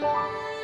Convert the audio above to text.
Música